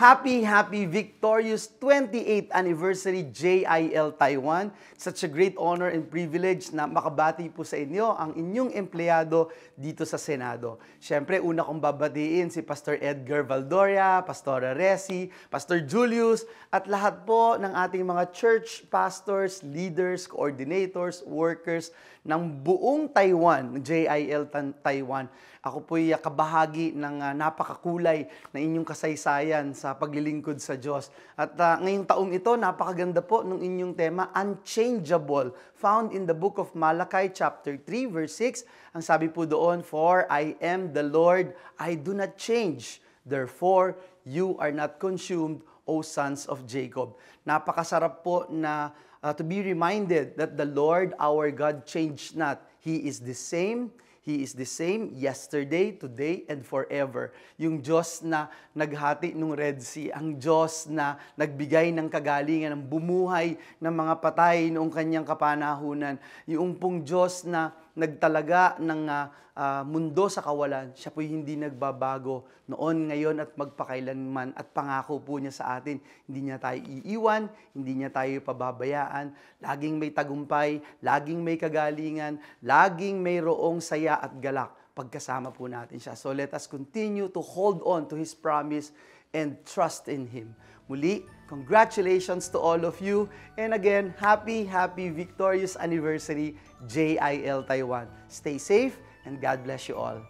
Happy, happy, victorious 28th anniversary JIL Taiwan. Such a great honor and privilege na makabati po sa inyo ang inyong empleyado dito sa Senado. Siyempre, una kong babatiin si Pastor Edgar Valdoria, Pastora Resi, Pastor Julius, at lahat po ng ating mga church pastors, leaders, coordinators, workers ng buong Taiwan, JIL Taiwan. Ako po'y kabahagi ng uh, napakakulay na inyong kasaysayan sa paglilingkod sa Diyos. At uh, ngayong taong ito, napakaganda po ng inyong tema, unchangeable, found in the book of Malachi chapter 3 verse 6. Ang sabi po doon, For I am the Lord, I do not change. Therefore, you are not consumed, O sons of Jacob. Napakasarap po na uh, to be reminded that the Lord our God changed not. He is the same He is the same yesterday, today, and forever. Yung Diyos na naghati ng Red Sea, ang Diyos na nagbigay ng kagalingan, ng bumuhay ng mga patay noong kanyang kapanahunan. Yung pong Diyos na nagtalaga ng uh, uh, mundo sa kawalan, siya po hindi nagbabago noon, ngayon at magpakailanman at pangako po niya sa atin. Hindi niya tayo iiwan, hindi niya tayo pababayaan. Laging may tagumpay, laging may kagalingan, laging may roong saya at galak pagkasama po natin siya. So let us continue to hold on to His promise and trust in Him. Muli, congratulations to all of you. And again, happy, happy, victorious anniversary, JIL Taiwan. Stay safe and God bless you all.